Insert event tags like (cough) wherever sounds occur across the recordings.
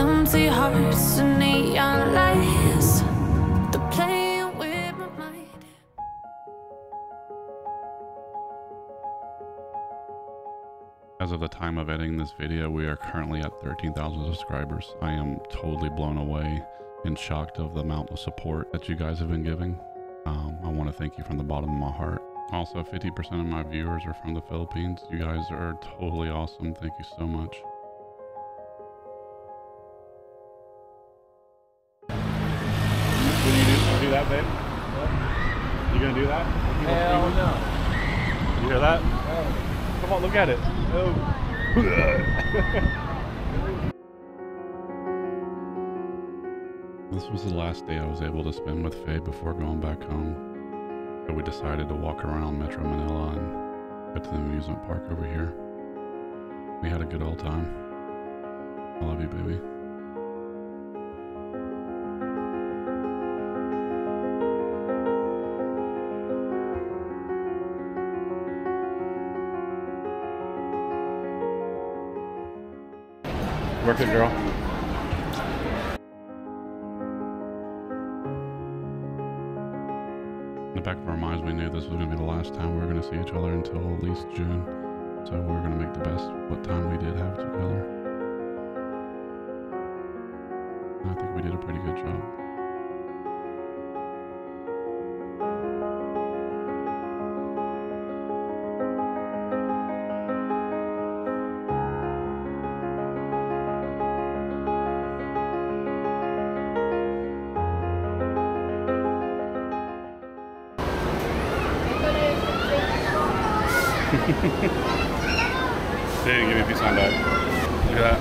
Empty hearts and neon lights. They're playing with my mind. As of the time of editing this video, we are currently at 13,000 subscribers. I am totally blown away and shocked of the amount of support that you guys have been giving. Um, I want to thank you from the bottom of my heart. Also, 50% of my viewers are from the Philippines. You guys are totally awesome. Thank you so much. That, babe? You gonna do that? Hell no. You hear that? Oh. Come on, look at it. Oh. (laughs) This was the last day I was able to spend with Fei before going back home. So we decided to walk around Metro Manila and go to the amusement park over here. We had a good old time. I love you, baby. Work it, girl. In the back of our minds, we knew this was going to be the last time we were going to see each other until at least June. So we were going to make the best what time we did have together. I think we did a pretty good job. (laughs) Didn't give me a peace sign back. Look at that.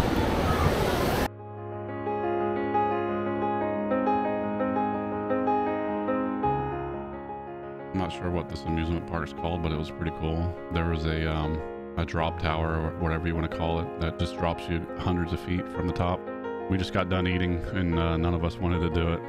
I'm not sure what this amusement park is called, but it was pretty cool. There was a um, a drop tower or whatever you want to call it that just drops you hundreds of feet from the top. We just got done eating, and uh, none of us wanted to do it.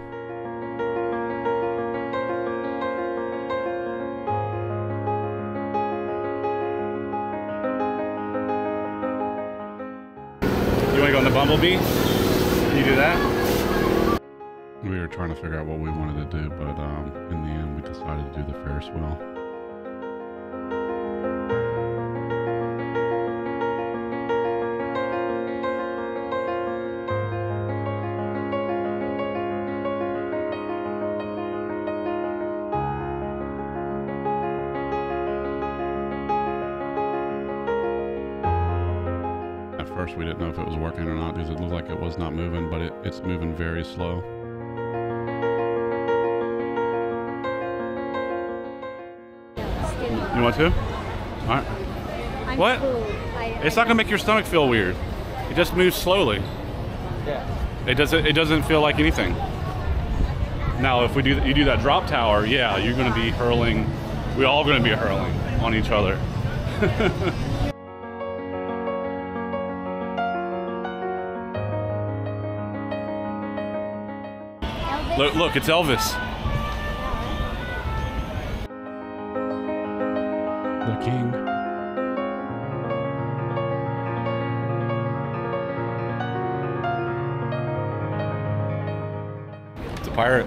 Bumblebee? Can you do that? We were trying to figure out what we wanted to do, but um, in the end, we decided to do the Ferris wheel. First, we didn't know if it was working or not because it looked like it was not moving, but it, it's moving very slow. You want to? All right. I'm What? full. I, It's not gonna make your stomach feel weird. It just moves slowly. Yeah. It doesn't. It doesn't feel like anything. Now, if we do you do that drop tower, yeah, you're gonna be hurling. We're all gonna be hurling on each other. (laughs) Look, look, it's Elvis. The king. It's a pirate.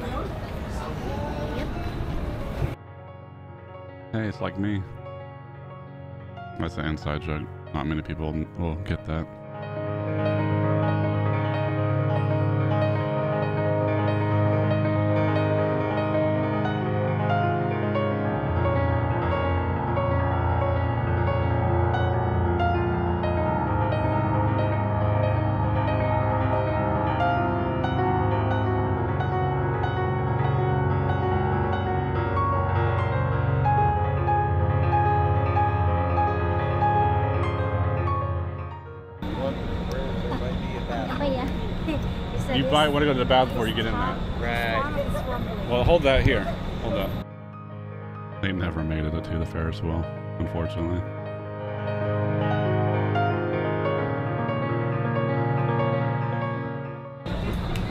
Hey, it's like me. That's an inside joke. Not many people will get that. You might want to go to the bathroom before you get in there. Right. Well, hold that here. Hold that. They never made it to the Ferris wheel, unfortunately.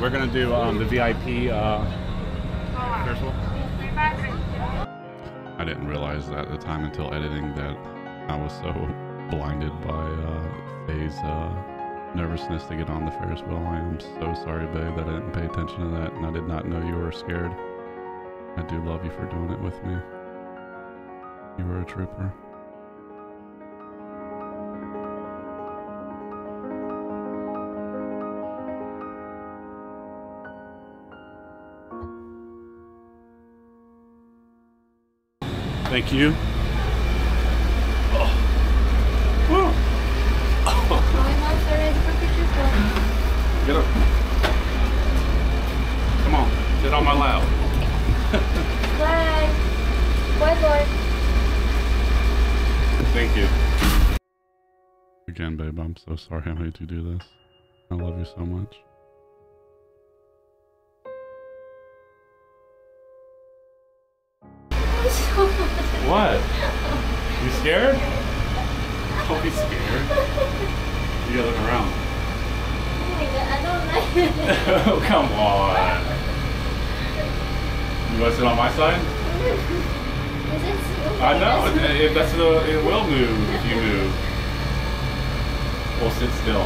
We're gonna do um, the VIP. Uh, Ferris wheel. I didn't realize that at the time until editing that I was so (laughs) blinded by uh, Fei's uh, nervousness to get on the Ferris wheel. I am so sorry, babe, that I didn't pay attention to that and I did not know you were scared. I do love you for doing it with me. You were a trooper. Thank you. My mom's ready for pictures. so- Get up. Come on, Get on my lap. Bye. Bye, boy. Thank you. Again, babe, I'm so sorry I made you do this. I love you so much. What? (laughs) You scared? (laughs) Don't be scared. You gotta look around. Oh my god, I don't like it. Oh, (laughs) come on. You wanna sit on my side? Is it so I know. If that's the, it will move if you move. We'll sit still.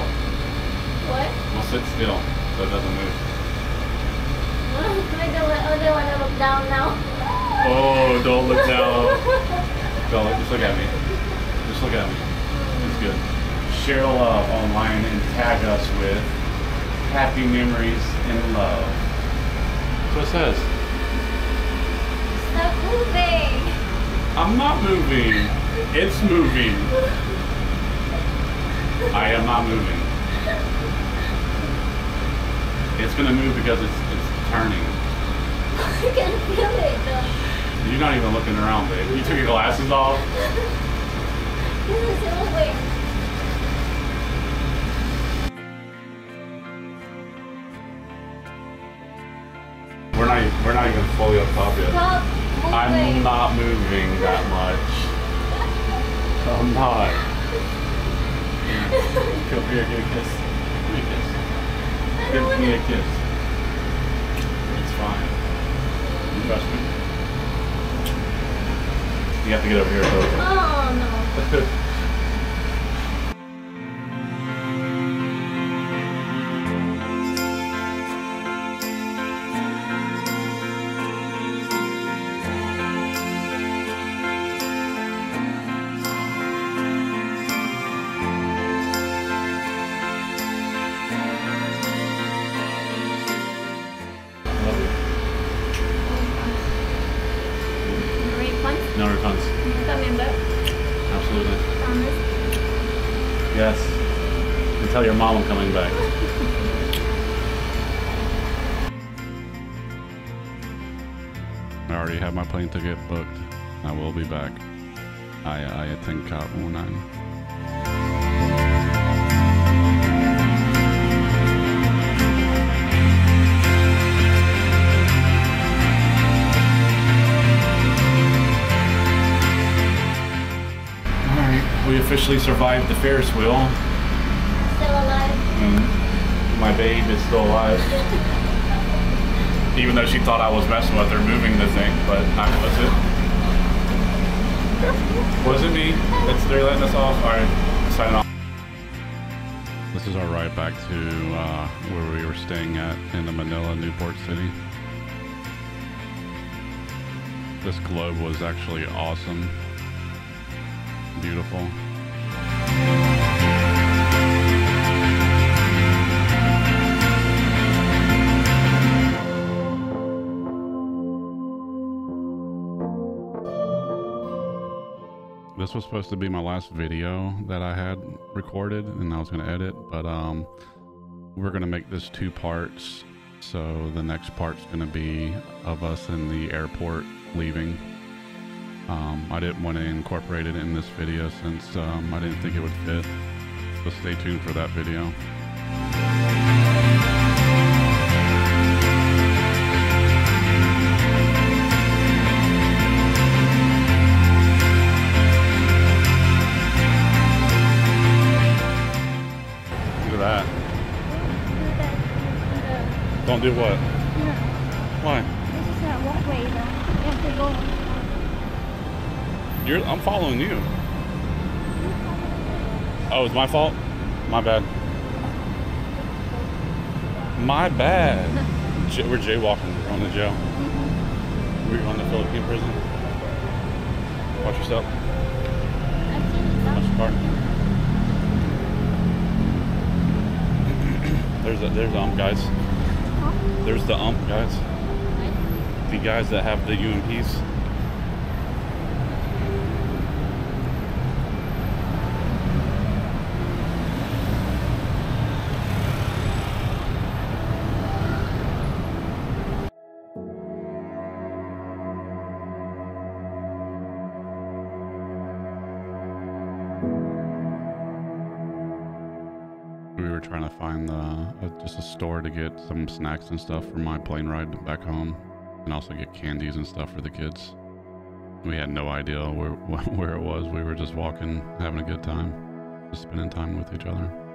What? We'll sit still so it doesn't move. I don't, I want to look down now. Oh, don't look down. (laughs) Don't look, just look at me. Just look at me. It's good. Share love uh, online and tag us with happy memories and love. That's what it says. Stop moving. I'm not moving. It's moving. I am not moving. It's gonna move because it's it's turning. I can feel it though. You're not even looking around, babe. You took your glasses off. (laughs) This is moving. We're not even fully up top yet. I'm not moving that much. I'm not. Come (laughs) here, give me a kiss. Give me a kiss. Give me a kiss. It's fine. You trust me? You have to get over here, though. Oh no. (laughs) You thumbing back? Absolutely. Promise? Yes. And tell your mom I'm coming back. I already have my plane ticket booked. I will be back. I I think uh, 09. We officially survived the Ferris wheel. Still alive. And my babe is still alive. (laughs) Even though she thought I was messing with her moving the thing, but I wasn't. Was it me? That's they're letting us off? Alright, sign off. This is our ride back to uh, where we were staying at in the Manila Newport City. This globe was actually awesome. Beautiful. This was supposed to be my last video that I had recorded and I was going to edit, but um, we're going to make this two parts. So the next part's going to be of us in the airport leaving. Um, I didn't want to incorporate it in this video since um, I didn't think it would fit. So stay tuned for that video. Do what? Why? This is a walkway though. You have to go. You're, I'm following you. Oh, it's my fault? My bad. My bad. (laughs) We're jaywalking. We're on the jail. Mm-hmm. We're on the Philippine prison. Watch yourself. I've seen it. Watch your car. (clears throat) There's a, there's the ump guys. There's the ump guys. The guys that have the UMPs. Trying to find the uh, just a store to get some snacks and stuff for my plane ride back home, and also get candies and stuff for the kids. We had no idea where (laughs) where it was. We were just walking, having a good time, just spending time with each other.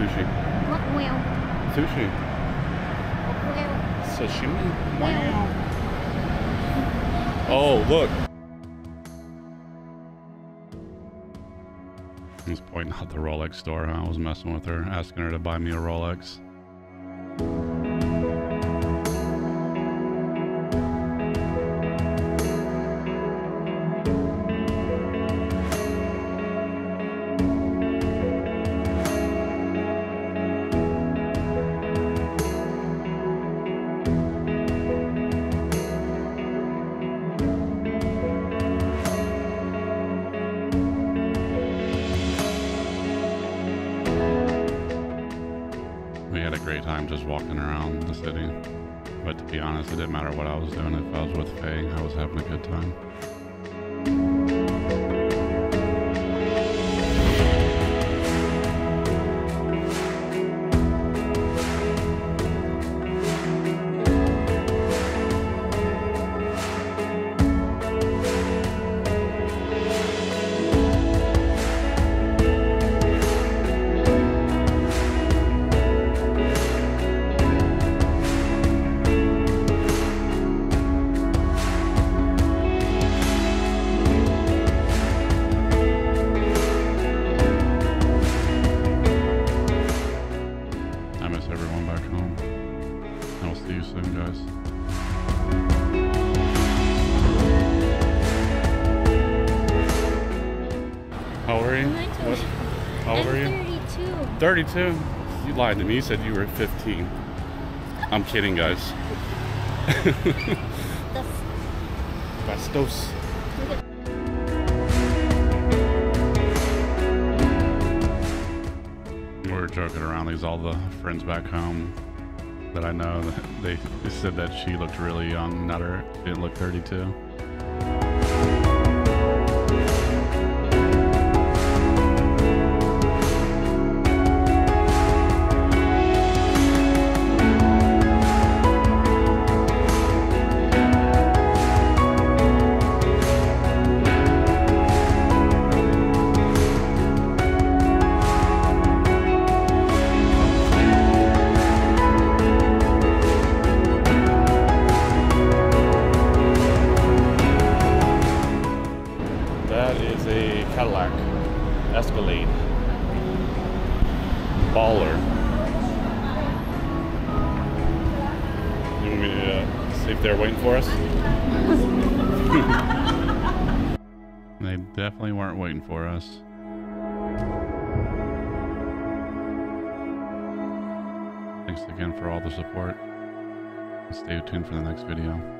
Oh, look at that sushi. Sushi. Sashimi. Wow. Oh, look. I was pointing out the Rolex store. I was messing with her, asking her to buy me a Rolex. Great time just walking around the city. But to be honest, it didn't matter what I was doing. If I was with Fei, I was having a good time. And I'll see you soon, guys. How old are you? What? How old are you? 32. 32? You lied to me. You said you were 15. I'm kidding, guys. (laughs) Bastos. We're joking around. These all the friends back home that I know. that they said that she looked really young. Not her. Didn't look 32. Waiting for us. Thanks again for all the support. Stay tuned for the next video.